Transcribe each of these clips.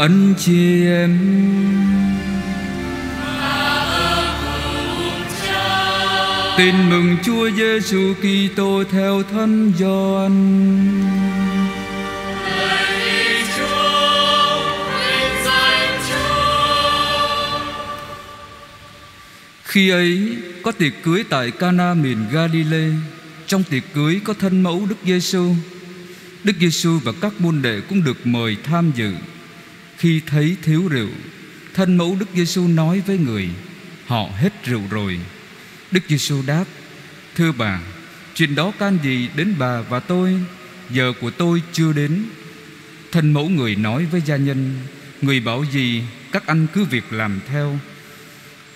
anh chị em Tin mừng Chúa Giêsu Kitô theo thân Gioan. Khi ấy, có tiệc cưới tại Cana miền Galilee. Trong tiệc cưới có thân mẫu Đức Giêsu. Đức Giêsu và các môn đệ cũng được mời tham dự. Khi thấy thiếu rượu, thân mẫu Đức Giêsu nói với người: Họ hết rượu rồi. Đức Giêsu đáp: Thưa bà, chuyện đó can gì đến bà và tôi? Giờ của tôi chưa đến. Thân mẫu người nói với gia nhân: Người bảo gì, các anh cứ việc làm theo.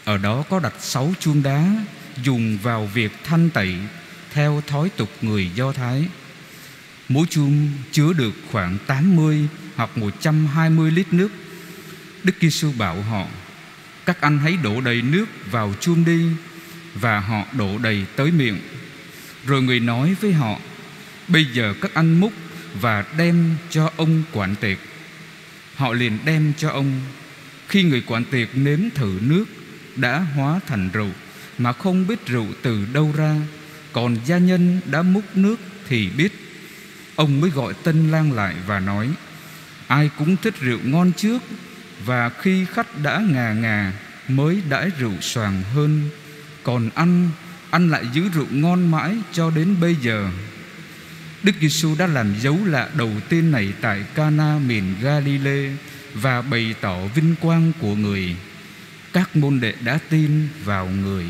Ở đó có đặt sáu chuông đá dùng vào việc thanh tẩy theo thói tục người Do Thái. Mỗi chuông chứa được khoảng 80 hoặc 120 lít nước. Đức Giêsu bảo họ: Các anh hãy đổ đầy nước vào chuông đi và họ đổ đầy tới miệng. Rồi người nói với họ, Bây giờ các anh múc và đem cho ông quản tiệc. Họ liền đem cho ông. Khi người quản tiệc nếm thử nước Đã hóa thành rượu Mà không biết rượu từ đâu ra, Còn gia nhân đã múc nước thì biết. Ông mới gọi tân lang lại và nói Ai cũng thích rượu ngon trước, Và khi khách đã ngà ngà Mới đãi rượu xoàng hơn còn anh Anh lại giữ rượu ngon mãi cho đến bây giờ Đức Giêsu đã làm dấu lạ đầu tiên này tại Cana miền Galilee và bày tỏ vinh quang của người. Các môn đệ đã tin vào người.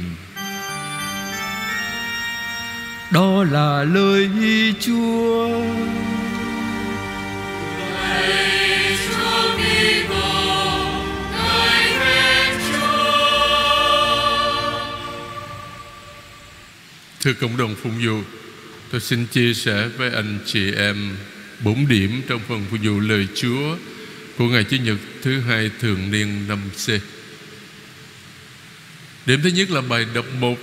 Đó là lời Chúa. Thưa cộng đồng phụng vụ Tôi xin chia sẻ với anh chị em Bốn điểm trong phần phụng vụ lời Chúa Của ngày Chủ nhật thứ hai thường niên năm C. Điểm thứ nhất là bài đọc 1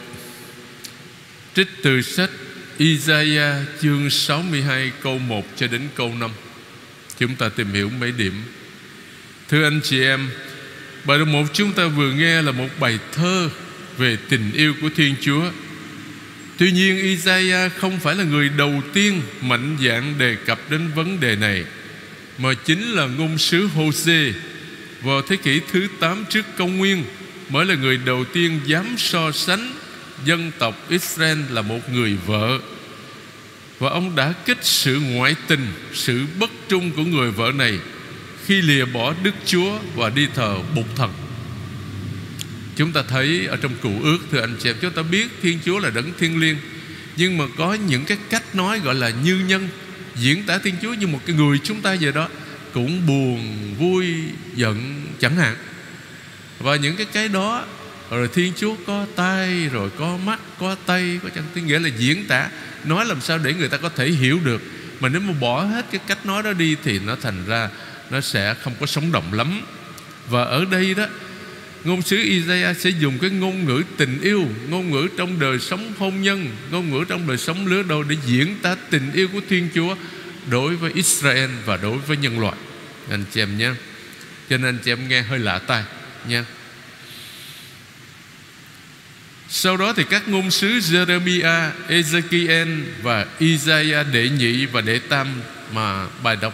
Trích từ sách Isaiah chương 62 câu 1 cho đến câu 5 Chúng ta tìm hiểu mấy điểm. Thưa anh chị em, Bài đầu một chúng ta vừa nghe là một bài thơ Về tình yêu của Thiên Chúa. Tuy nhiên, Isaiah không phải là người đầu tiên mạnh dạn đề cập đến vấn đề này, Mà chính là ngôn sứ Hosea Vào thế kỷ thứ 8 trước công nguyên Mới là người đầu tiên dám so sánh Dân tộc Israel là một người vợ. Và ông đã kích sự ngoại tình Sự bất trung của người vợ này Khi lìa bỏ Đức Chúa Và đi thờ bục thần. Chúng ta thấy ở trong cụ ước Thưa anh chị em Chúng ta biết Thiên Chúa là đấng thiên liêng Nhưng mà có những cái cách nói gọi là như nhân Diễn tả Thiên Chúa như một cái người chúng ta vậy đó Cũng buồn, vui, giận chẳng hạn. Và những cái cái đó Rồi Thiên Chúa có tay Rồi có mắt, có tay Có chân, nghĩa là diễn tả Nói làm sao để người ta có thể hiểu được. Mà nếu mà bỏ hết cái cách nói đó đi Thì nó thành ra Nó sẽ không có sống động lắm. Và ở đây đó, Ngôn sứ Isaiah sẽ dùng cái ngôn ngữ tình yêu, Ngôn ngữ trong đời sống hôn nhân, Ngôn ngữ trong đời sống lứa đôi Để diễn tả tình yêu của Thiên Chúa Đối với Israel và đối với nhân loại. Anh chị em nhé. Cho nên anh chị em nghe hơi lạ tai nha sau đó thì các ngôn sứ Jeremiah, Ezekiel và Isaiah đệ nhị và đệ tam Mà bài đọc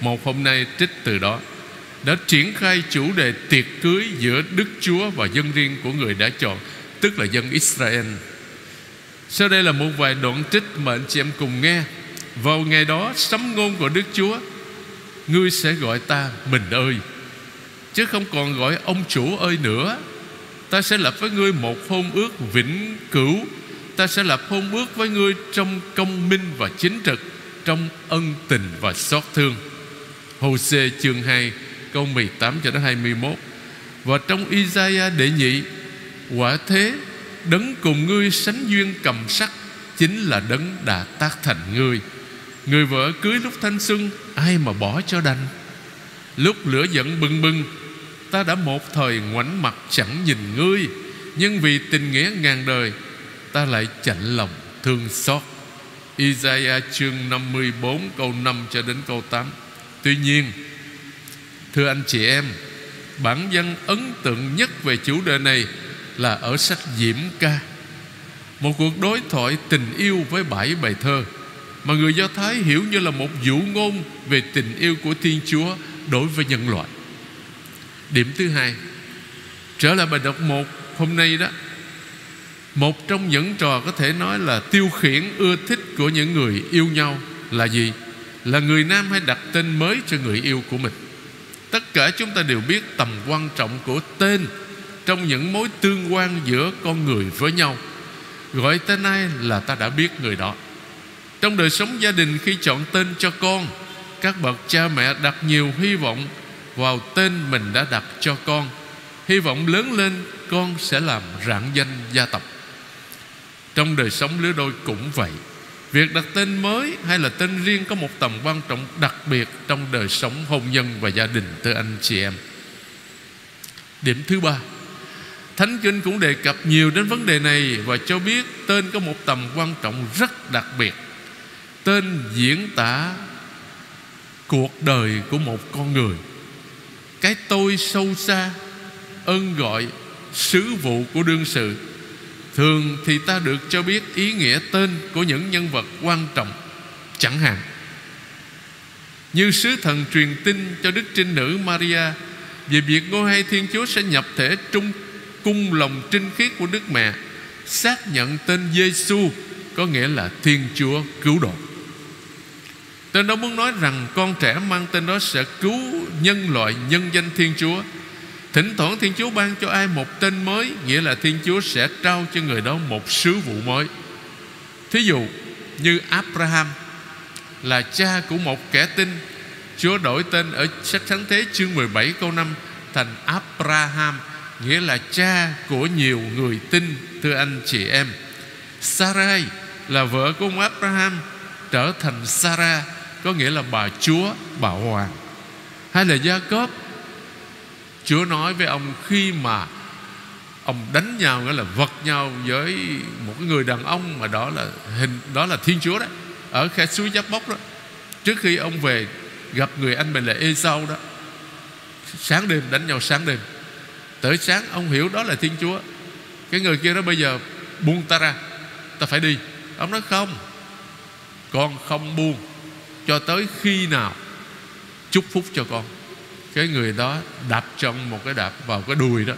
một hôm nay trích từ đó đã triển khai chủ đề tiệc cưới giữa Đức Chúa và dân riêng của người đã chọn, tức là dân Israel. Sau đây là một vài đoạn trích mà anh chị em cùng nghe. Vào ngày đó, sấm ngôn của Đức Chúa, ngươi sẽ gọi ta mình ơi, chứ không còn gọi ông chủ ơi nữa. Ta sẽ lập với ngươi một hôn ước vĩnh cửu. Ta sẽ lập hôn ước với ngươi Trong công minh và chính trực, Trong ân tình và xót thương. Hồ-sê chương 2 câu 18 cho đến 21 Và trong Isaiah đệ nhị, Quả thế, Đấng cùng ngươi sánh duyên cầm sắc Chính là đấng đã tác thành ngươi. Người vợ cưới lúc thanh xuân, Ai mà bỏ cho đành? Lúc lửa giận bừng bừng Ta đã một thời ngoảnh mặt chẳng nhìn ngươi, Nhưng vì tình nghĩa ngàn đời, Ta lại chạnh lòng thương xót. Isaiah chương 54 câu 5 cho đến câu 8 Tuy nhiên, Thưa anh chị em, Bản văn ấn tượng nhất về chủ đề này Là ở sách Diễm Ca. Một cuộc đối thoại tình yêu với bảy bài thơ Mà người Do Thái hiểu như là một vũ ngôn Về tình yêu của Thiên Chúa Đối với nhân loại. Điểm thứ hai, Trở lại bài đọc một hôm nay đó, Một trong những trò có thể nói là tiêu khiển ưa thích của những người yêu nhau là gì? Là người nam hay đặt tên mới cho người yêu của mình? Tất cả chúng ta đều biết tầm quan trọng của tên Trong những mối tương quan giữa con người với nhau. Gọi tên ai là ta đã biết người đó. Trong đời sống gia đình khi chọn tên cho con, Các bậc cha mẹ đặt nhiều hy vọng vào tên mình đã đặt cho con Hy vọng lớn lên con sẽ làm rạng danh gia tộc Trong đời sống lứa đôi cũng vậy Việc đặt tên mới hay là tên riêng có một tầm quan trọng đặc biệt trong đời sống hôn nhân và gia đình thưa anh chị em. Điểm thứ ba, Thánh Kinh cũng đề cập nhiều đến vấn đề này và cho biết tên có một tầm quan trọng rất đặc biệt. Tên diễn tả cuộc đời của một con người. Cái tôi sâu xa, ơn gọi, sứ vụ của đương sự. Thường thì ta được cho biết ý nghĩa tên của những nhân vật quan trọng Chẳng hạn. Như sứ thần truyền tin cho Đức Trinh Nữ Maria Về việc ngôi hai Thiên Chúa sẽ nhập thể trung cung lòng trinh khiết của Đức Mẹ Xác nhận tên Giêsu có nghĩa là Thiên Chúa cứu độ. Tên đó muốn nói rằng con trẻ mang tên đó sẽ cứu nhân loại, nhân danh Thiên Chúa. Thỉnh thoảng Thiên Chúa ban cho ai một tên mới, Nghĩa là Thiên Chúa sẽ trao cho người đó một sứ vụ mới. Thí dụ như Abraham Là cha của một kẻ tin. Chúa đổi tên ở sách Thánh Thế chương 17 câu 5 Thành Abraham, Nghĩa là cha của nhiều người tin, Thưa anh chị em. Sarai là vợ của ông Abraham, Trở thành Sarah. Có nghĩa là bà chúa, bà hoàng. Hay là Gia Cốp Chúa nói với ông khi mà ông đánh nhau nghĩa là vật nhau với một cái người đàn ông mà đó là hình đó là Thiên Chúa đấy ở khe suối Giáp Bốc đó. Trước khi ông về gặp người anh mình là Esau đó sáng đêm đánh nhau sáng đêm. Tới sáng ông hiểu đó là Thiên Chúa. Cái người kia đó bây giờ buông ta ra ta phải đi. Ông nói không con không buông cho tới khi nào chúc phúc cho con. Cái người đó đạp trong một cái đạp vào cái đùi đó.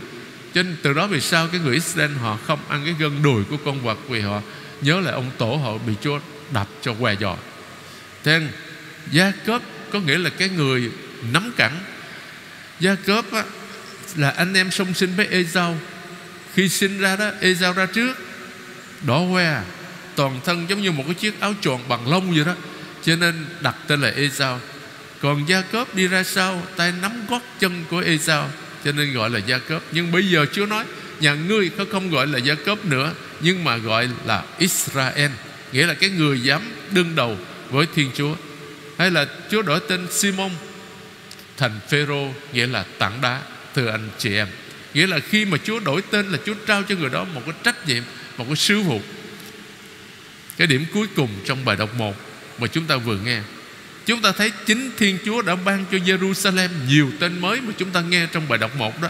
Cho nên từ đó vì sao cái người Israel họ không ăn cái gân đùi của con vật vì họ nhớ lại ông tổ họ bị Chúa đập cho què giò. Thế nên Gia Cớp có nghĩa là cái người nắm cẳng. Gia Cớp á, là anh em song sinh với Esau. Khi sinh ra đó Esau ra trước đỏ que à. toàn thân giống như một cái chiếc áo tròn bằng lông vậy đó cho nên đặt tên là Esau. Còn Gia Cớp đi ra sau, Tay nắm gót chân của Esau, Cho nên gọi là Gia Cớp Nhưng bây giờ Chúa nói, Nhà ngươi có không gọi là Gia Cớp nữa, Nhưng mà gọi là Israel. Nghĩa là cái người dám đương đầu với Thiên Chúa. Hay là Chúa đổi tên Simon Thành Phêrô, Nghĩa là tảng đá, Thưa anh chị em. Nghĩa là khi mà Chúa đổi tên là Chúa trao cho người đó một cái trách nhiệm, Một cái sứ vụ. Cái điểm cuối cùng trong bài đọc 1 mà chúng ta vừa nghe. Chúng ta thấy chính Thiên Chúa đã ban cho Jerusalem Nhiều tên mới mà chúng ta nghe trong bài đọc 1 đó.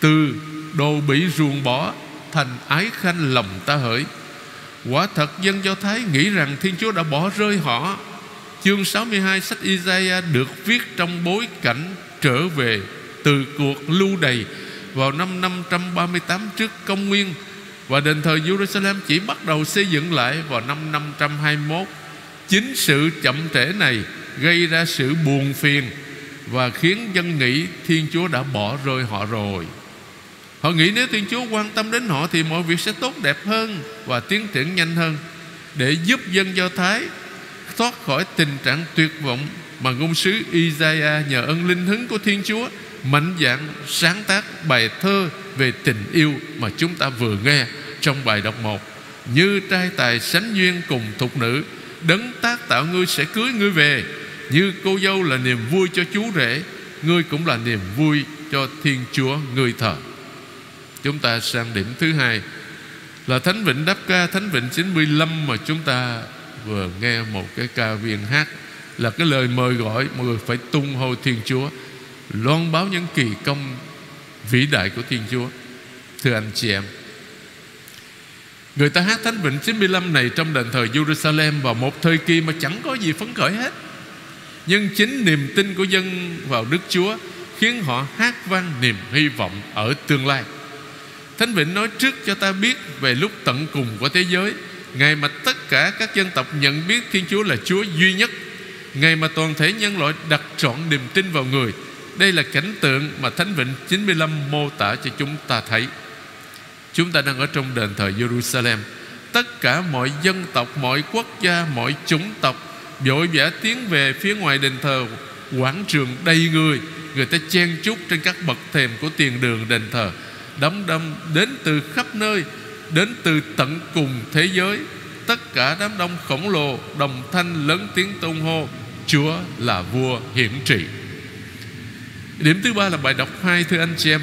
Từ đồ bị ruồng bỏ Thành ái khanh lòng ta hỡi. Quả thật dân Do Thái nghĩ rằng Thiên Chúa đã bỏ rơi họ. Chương 62 sách Isaiah được viết trong bối cảnh trở về từ cuộc lưu đày vào năm 538 trước công nguyên. Và đền thờ Jerusalem chỉ bắt đầu xây dựng lại vào năm 521 Chính sự chậm trễ này Gây ra sự buồn phiền Và khiến dân nghĩ Thiên Chúa đã bỏ rơi họ rồi. Họ nghĩ nếu Thiên Chúa quan tâm đến họ Thì mọi việc sẽ tốt đẹp hơn Và tiến triển nhanh hơn Để giúp dân Do Thái Thoát khỏi tình trạng tuyệt vọng Mà ngôn sứ Isaiah nhờ ân linh hứng của Thiên Chúa Mạnh dạn sáng tác bài thơ Về tình yêu mà chúng ta vừa nghe Trong bài đọc một, Như trai tài sánh duyên cùng thục nữ. Đấng tác tạo ngươi sẽ cưới ngươi về. Như cô dâu là niềm vui cho chú rể, Ngươi cũng là niềm vui cho Thiên Chúa ngươi thờ. Chúng ta sang điểm thứ hai, Là Thánh Vịnh Đáp Ca, Thánh Vịnh 95 mà chúng ta vừa nghe một cái ca viên hát, Là cái lời mời gọi Mọi người phải tung hô Thiên Chúa, loan báo những kỳ công vĩ đại của Thiên Chúa. Thưa anh chị em Người ta hát Thánh Vịnh 95 này trong đền thờ Jerusalem vào một thời kỳ mà chẳng có gì phấn khởi hết. Nhưng chính niềm tin của dân vào Đức Chúa khiến họ hát vang niềm hy vọng ở tương lai. Thánh Vịnh nói trước cho ta biết về lúc tận cùng của thế giới, ngày mà tất cả các dân tộc nhận biết Thiên Chúa là Chúa duy nhất, ngày mà toàn thể nhân loại đặt trọn niềm tin vào người. Đây là cảnh tượng mà Thánh Vịnh 95 mô tả cho chúng ta thấy. Chúng ta đang ở trong đền thờ Jerusalem. Tất cả mọi dân tộc, mọi quốc gia, mọi chủng tộc Vội vã tiến về phía ngoài đền thờ. Quảng trường đầy người. Người ta chen chúc trên các bậc thềm của tiền đường đền thờ. Đám đông đến từ khắp nơi Đến từ tận cùng thế giới. Tất cả đám đông khổng lồ Đồng thanh lớn tiếng tung hô Chúa là vua hiển trị. Điểm thứ ba là bài đọc hai thưa anh chị em.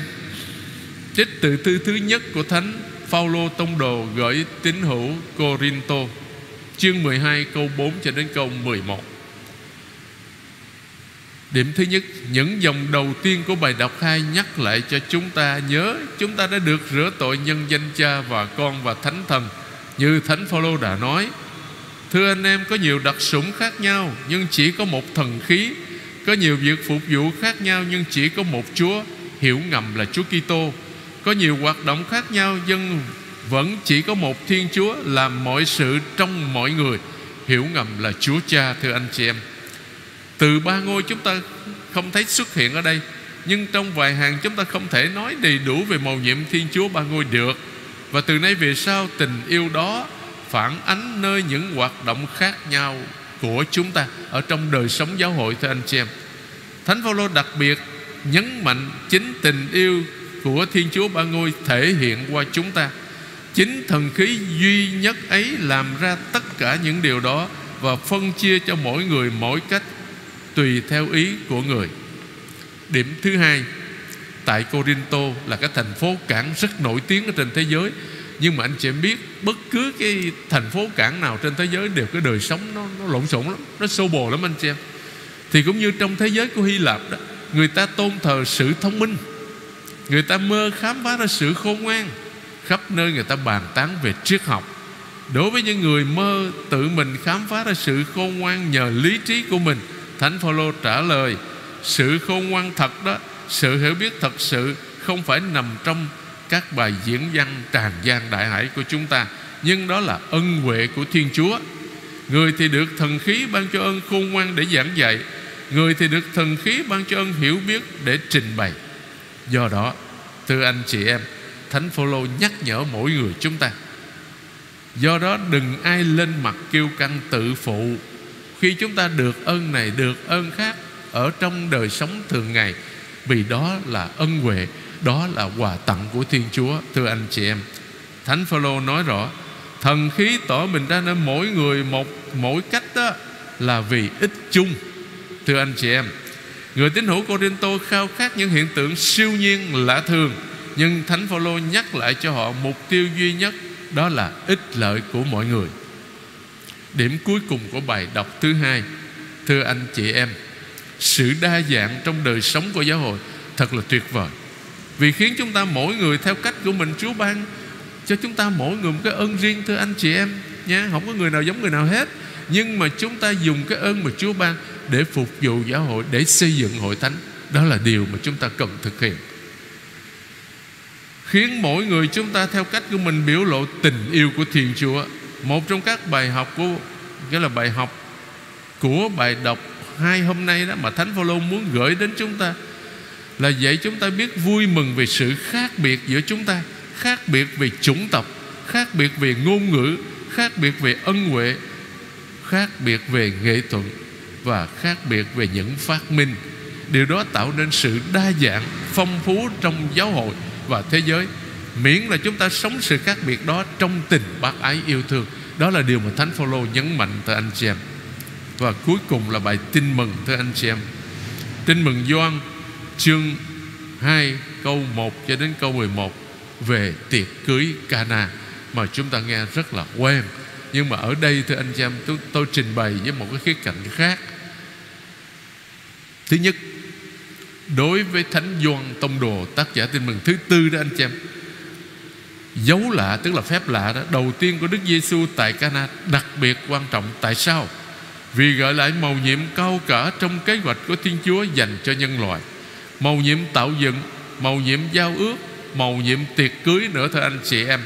Trích từ thư thứ nhất của Thánh Phaolô Tông Đồ gửi tín hữu Corinto chương 12 câu 4 cho đến câu 11. Điểm thứ nhất, những dòng đầu tiên của bài đọc hai nhắc lại cho chúng ta nhớ chúng ta đã được rửa tội nhân danh Cha và Con và Thánh Thần như Thánh Phaolô đã nói. Thưa anh em, có nhiều đặc sủng khác nhau nhưng chỉ có một thần khí, có nhiều việc phục vụ khác nhau nhưng chỉ có một Chúa, hiểu ngầm là Chúa Kitô có nhiều hoạt động khác nhau dân vẫn chỉ có một Thiên Chúa Làm mọi sự trong mọi người. Hiểu ngầm là Chúa Cha, Thưa anh chị em. Từ ba ngôi chúng ta không thấy xuất hiện ở đây, Nhưng trong vài hàng chúng ta không thể nói đầy đủ Về màu nhiệm Thiên Chúa ba ngôi được. Và từ nay về sau, tình yêu đó Phản ánh nơi những hoạt động khác nhau Của chúng ta Ở trong đời sống giáo hội, thưa anh chị em. Thánh Phaolô đặc biệt nhấn mạnh chính tình yêu của Thiên Chúa Ba Ngôi thể hiện qua chúng ta. Chính thần khí duy nhất ấy làm ra tất cả những điều đó Và phân chia cho mỗi người mỗi cách Tùy theo ý của người. Điểm thứ hai Tại Corinto là cái thành phố cảng rất nổi tiếng ở trên thế giới. Nhưng mà anh chị em biết Bất cứ cái thành phố cảng nào trên thế giới Đều cái đời sống nó, nó lộn xộn lắm Nó xô bồ lắm anh chị em. Thì cũng như trong thế giới của Hy Lạp đó Người ta tôn thờ sự thông minh. Người ta mơ khám phá ra sự khôn ngoan. Khắp nơi người ta bàn tán về triết học. Đối với những người mơ tự mình khám phá ra sự khôn ngoan nhờ lý trí của mình, Thánh Phaolô trả lời, Sự khôn ngoan thật đó, Sự hiểu biết thật sự Không phải nằm trong các bài diễn văn tràn gian đại hải của chúng ta, Nhưng đó là ân huệ của Thiên Chúa. Người thì được thần khí ban cho ơn khôn ngoan để giảng dạy, Người thì được thần khí ban cho ơn hiểu biết để trình bày. Do đó, Thưa anh chị em, Thánh Phaolô nhắc nhở mỗi người chúng ta. Do đó đừng ai lên mặt kêu căng tự phụ. Khi chúng ta được ơn này, Được ơn khác Ở trong đời sống thường ngày, Vì đó là ân huệ, Đó là quà tặng của Thiên Chúa, Thưa anh chị em. Thánh Phaolô nói rõ, Thần khí tỏ mình ra nên mỗi người một, mỗi cách đó Là vì ích chung. Thưa anh chị em Người tín hữu Corinto khao khát những hiện tượng siêu nhiên, lạ thường. Nhưng Thánh Phaolô nhắc lại cho họ mục tiêu duy nhất, Đó là ích lợi của mọi người. Điểm cuối cùng của bài đọc thứ hai, Thưa anh chị em, Sự đa dạng trong đời sống của giáo hội Thật là tuyệt vời. Vì khiến chúng ta mỗi người theo cách của mình, Chúa ban cho chúng ta mỗi người một cái ơn riêng, Thưa anh chị em, nha. Không có người nào giống người nào hết. Nhưng mà chúng ta dùng cái ơn mà Chúa ban để phục vụ giáo hội, để xây dựng hội thánh. Đó là điều mà chúng ta cần thực hiện. Khiến mỗi người chúng ta theo cách của mình biểu lộ tình yêu của Thiên Chúa. Một trong các bài học của cái là bài học của bài đọc hai hôm nay đó mà Thánh Phaolô muốn gửi đến chúng ta, là dạy chúng ta biết vui mừng về sự khác biệt giữa chúng ta, khác biệt về chủng tộc, khác biệt về ngôn ngữ, khác biệt về ân huệ khác biệt về nghệ thuật và khác biệt về những phát minh. Điều đó tạo nên sự đa dạng, phong phú trong giáo hội và thế giới. Miễn là chúng ta sống sự khác biệt đó trong tình bác ái yêu thương. Đó là điều mà thánh phaolô nhấn mạnh tới anh chị em. Và cuối cùng là bài tin mừng, thưa anh chị em. Tin mừng Gioan, chương 2 câu 1 cho đến câu 11 về tiệc cưới Cana, mà chúng ta nghe rất là quen nhưng mà ở đây thưa anh chị em tôi, tôi trình bày với một cái khía cạnh khác. Thứ nhất đối với Thánh Doan Tông Đồ tác giả tin mừng thứ tư đó anh chị em dấu lạ tức là phép lạ đó đầu tiên của Đức Giêsu tại Cana đặc biệt quan trọng. Tại sao? Vì gợi lại màu nhiệm cao cả trong kế hoạch của Thiên Chúa dành cho nhân loại. Màu nhiệm tạo dựng màu nhiệm giao ước màu nhiệm tiệc cưới nữa thưa anh chị em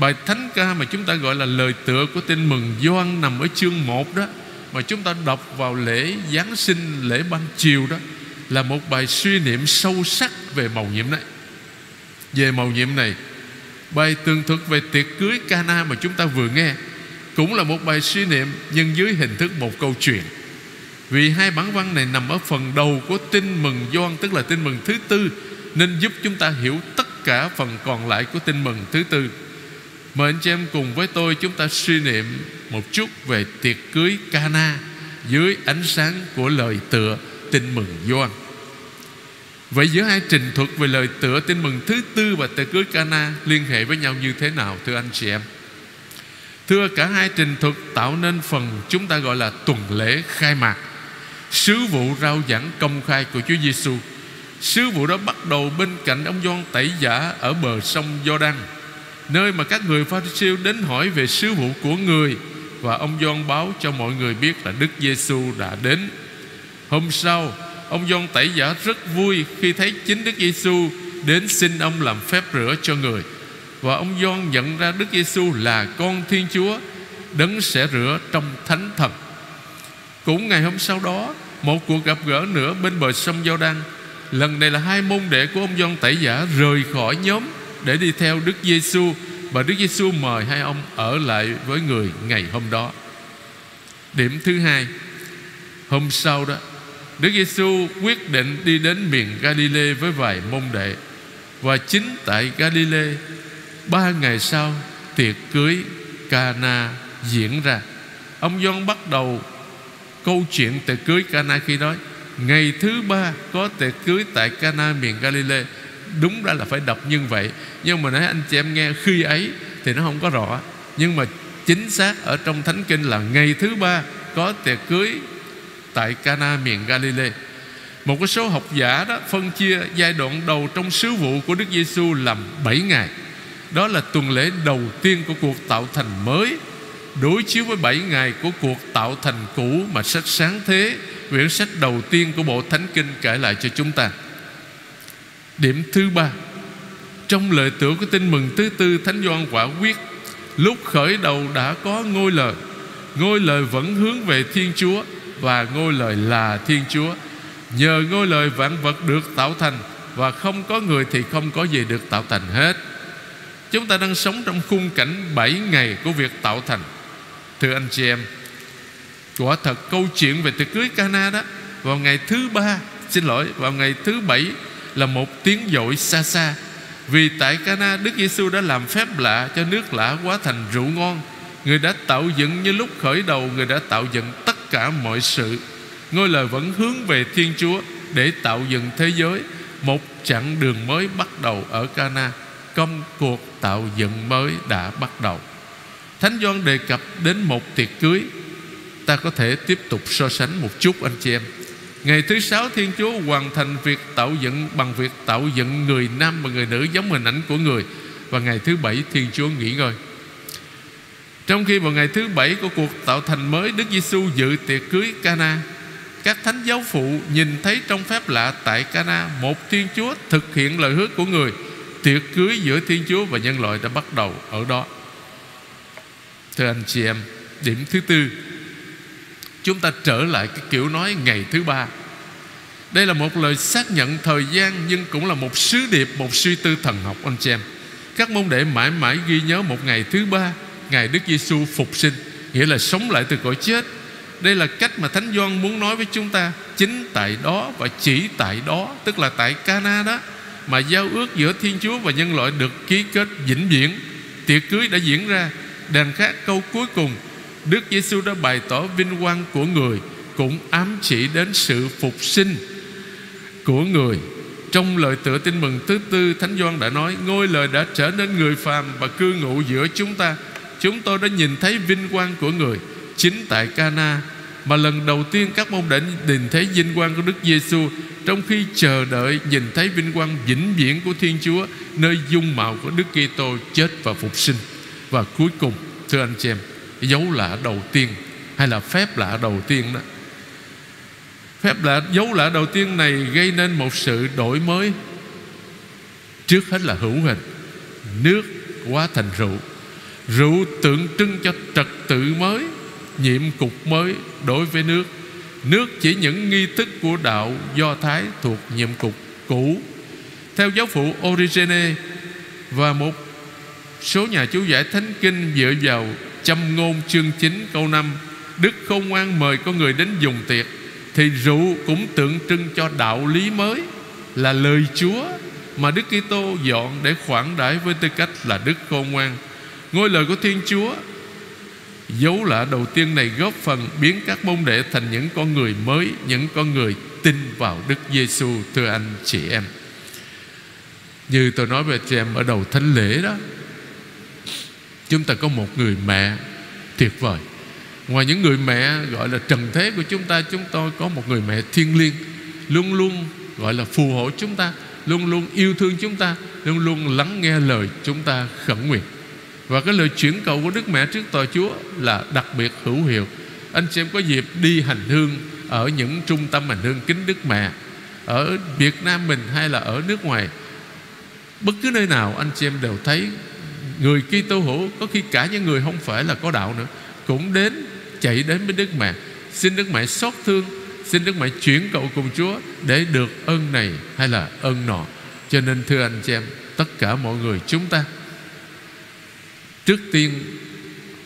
bài thánh ca mà chúng ta gọi là lời tựa của tin mừng Gioan nằm ở chương 1 đó, mà chúng ta đọc vào lễ Giáng sinh, lễ ban chiều đó, là một bài suy niệm sâu sắc về màu nhiệm này. Về màu nhiệm này, Bài tường thuật về tiệc cưới Cana mà chúng ta vừa nghe Cũng là một bài suy niệm Nhưng dưới hình thức một câu chuyện. Vì hai bản văn này nằm ở phần đầu Của tin mừng Gioan, Tức là tin mừng thứ tư, Nên giúp chúng ta hiểu tất cả phần còn lại Của tin mừng thứ tư. Mời anh chị em cùng với tôi Chúng ta suy niệm một chút Về tiệc cưới Cana Dưới ánh sáng của lời tựa Tin mừng Gioan Vậy giữa hai trình thuật về lời tựa tin mừng thứ tư và tiệc cưới Cana liên hệ với nhau như thế nào thưa anh chị em? Thưa cả hai trình thuật tạo nên phần chúng ta gọi là tuần lễ khai mạc Sứ vụ rao giảng công khai của Chúa Giêsu. Sứ vụ đó bắt đầu bên cạnh ông Gioan tẩy giả ở bờ sông Giođan, nơi mà các người pha siêu đến hỏi về sứ vụ của người và ông Gioan báo cho mọi người biết là Đức Giêsu đã đến. Hôm sau, Ông Gioan tẩy giả rất vui khi thấy chính Đức Giêsu đến xin ông làm phép rửa cho người. Và ông Gioan nhận ra Đức Giêsu là con Thiên Chúa đấng sẽ rửa trong thánh thần. Cũng ngày hôm sau đó, một cuộc gặp gỡ nữa bên bờ sông giao đan Lần này là hai môn đệ của ông Gioan tẩy giả rời khỏi nhóm để đi theo Đức Giêsu và Đức Giêsu mời hai ông ở lại với người ngày hôm đó. Điểm thứ hai, hôm sau đó Đức Giêsu quyết định đi đến miền Galilee với vài môn đệ và chính tại Galilee ba ngày sau tiệc cưới Cana diễn ra. Ông Gioan bắt đầu câu chuyện tiệc cưới Cana khi nói ngày thứ ba có tiệc cưới tại Cana miền Galilee. Đúng ra là phải đọc như vậy, nhưng mà nói anh chị em nghe khi ấy thì nó không có rõ. Nhưng mà chính xác ở trong Thánh Kinh là ngày thứ ba có tiệc cưới tại Cana miền Galilee. Một cái số học giả đó phân chia giai đoạn đầu trong sứ vụ của Đức Giêsu làm 7 ngày. Đó là tuần lễ đầu tiên của cuộc tạo thành mới đối chiếu với 7 ngày của cuộc tạo thành cũ mà sách sáng thế quyển sách đầu tiên của bộ thánh kinh kể lại cho chúng ta. Điểm thứ ba trong lời tựa của tin mừng thứ tư Thánh Doan quả quyết lúc khởi đầu đã có ngôi lời ngôi lời vẫn hướng về Thiên Chúa và ngôi lời là Thiên Chúa. Nhờ ngôi lời vạn vật được tạo thành và không có người thì không có gì được tạo thành hết. Chúng ta đang sống trong khung cảnh 7 ngày của việc tạo thành. Thưa anh chị em, quả thật câu chuyện về tiệc cưới Cana đó vào ngày thứ ba, xin lỗi, vào ngày thứ bảy là một tiếng dội xa xa. Vì tại Cana, Đức Giêsu đã làm phép lạ cho nước lạ hóa thành rượu ngon. Người đã tạo dựng như lúc khởi đầu, Người đã tạo dựng tất cả mọi sự. Ngôi lời vẫn hướng về Thiên Chúa Để tạo dựng thế giới, Một chặng đường mới bắt đầu ở Cana. Công cuộc tạo dựng mới đã bắt đầu. Thánh Doan đề cập đến một tiệc cưới. Ta có thể tiếp tục so sánh một chút, anh chị em. Ngày thứ sáu, Thiên Chúa hoàn thành việc tạo dựng Bằng việc tạo dựng người nam và người nữ Giống hình ảnh của người. Và ngày thứ bảy, Thiên Chúa nghỉ ngơi. Trong khi vào ngày thứ bảy của cuộc tạo thành mới, Đức Giêsu dự tiệc cưới Cana. Các thánh giáo phụ nhìn thấy trong phép lạ tại Cana Một Thiên Chúa thực hiện lời hứa của người. Tiệc cưới giữa Thiên Chúa và nhân loại đã bắt đầu ở đó. Thưa anh chị em, Điểm thứ tư Chúng ta trở lại cái kiểu nói ngày thứ ba. Đây là một lời xác nhận thời gian Nhưng cũng là một sứ điệp, Một suy tư thần học, anh chị em. Các môn đệ mãi mãi ghi nhớ một ngày thứ ba, ngày Đức Giêsu phục sinh, Nghĩa là sống lại từ cõi chết. Đây là cách mà Thánh Doan muốn nói với chúng ta, Chính tại đó và chỉ tại đó, Tức là tại Cana đó Mà giao ước giữa Thiên Chúa và nhân loại Được ký kết vĩnh viễn. Tiệc cưới đã diễn ra, Đàn khác câu cuối cùng Đức Giêsu đã bày tỏ vinh quang của người, Cũng ám chỉ đến sự phục sinh Của người. Trong lời tựa tin mừng thứ tư, Thánh Doan đã nói, Ngôi lời đã trở nên người phàm Và cư ngụ giữa chúng ta. Chúng tôi đã nhìn thấy vinh quang của người, Chính tại Cana, mà lần đầu tiên các môn đệ nhìn thấy vinh quang của Đức Giêsu trong khi chờ đợi nhìn thấy vinh quang vĩnh viễn của Thiên Chúa nơi dung mạo của Đức Kitô chết và phục sinh. Và cuối cùng, thưa anh chị em dấu lạ đầu tiên, hay là phép lạ đầu tiên đó. Phép lạ, dấu lạ đầu tiên này gây nên một sự đổi mới. Trước hết là hữu hình, nước, hóa thành rượu. Rượu tượng trưng cho trật tự mới, nhiệm cục mới đối với nước. Nước chỉ những nghi thức của đạo do thái thuộc nhiệm cục cũ. Theo giáo phụ Origene và một số nhà chú giải thánh kinh dựa vào châm ngôn chương 9 câu 5 Đức khôn ngoan mời con người đến dùng tiệc, Thì rượu cũng tượng trưng cho đạo lý mới, Là lời Chúa Mà Đức Kitô dọn để khoản đãi với tư cách là Đức khôn ngoan Ngôi lời của Thiên Chúa, Dấu lạ đầu tiên này góp phần biến các môn đệ thành những con người mới, Những con người tin vào Đức Giêsu, Thưa anh chị em. Như tôi nói về chị em ở đầu thánh lễ đó Chúng ta có một người mẹ tuyệt vời. Ngoài những người mẹ gọi là trần thế của chúng ta, Chúng tôi có một người mẹ thiên liêng, Luôn luôn gọi là phù hộ chúng ta, Luôn luôn yêu thương chúng ta, Luôn luôn lắng nghe lời chúng ta khẩn nguyện. Và cái lời chuyển cầu của Đức Mẹ trước tòa Chúa Là đặc biệt hữu hiệu. Anh chị em có dịp đi hành hương Ở những trung tâm hành hương kính Đức Mẹ, Ở Việt Nam mình hay là ở nước ngoài, Bất cứ nơi nào anh chị em đều thấy Người Kitô hữu, có khi cả những người không phải là có đạo nữa, Cũng đến chạy đến với Đức Mẹ. Xin Đức Mẹ xót thương, Xin Đức Mẹ chuyển cầu cùng Chúa Để được ơn này hay là ơn nọ. Cho nên, thưa anh chị em, Tất cả mọi người chúng ta, Trước tiên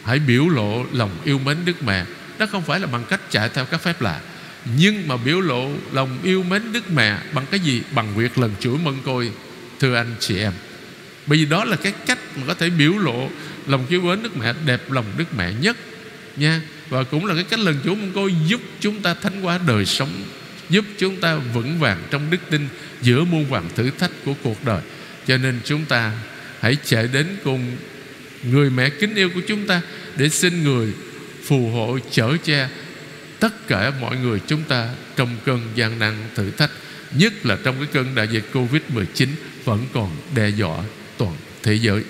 Hãy biểu lộ lòng yêu mến Đức Mẹ. Đó không phải là bằng cách chạy theo các phép lạ, Nhưng mà biểu lộ lòng yêu mến Đức Mẹ Bằng cái gì? Bằng việc lần chuỗi mân côi, Thưa anh chị em bởi vì đó là cái cách mà có thể biểu lộ lòng yêu mến Đức Mẹ, đẹp lòng Đức Mẹ nhất, nha. Và cũng là cái cách lần Chúa mong coi giúp chúng ta thánh hóa đời sống, giúp chúng ta vững vàng trong đức tin giữa muôn vàng thử thách của cuộc đời. Cho nên chúng ta hãy chạy đến cùng người mẹ kính yêu của chúng ta để xin người phù hộ, chở che tất cả mọi người chúng ta trong cơn gian nan thử thách, nhất là trong cái cơn đại dịch Covid-19 vẫn còn đe dọa toàn thế giới.